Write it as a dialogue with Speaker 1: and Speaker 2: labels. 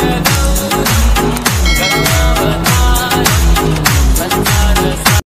Speaker 1: Yeah.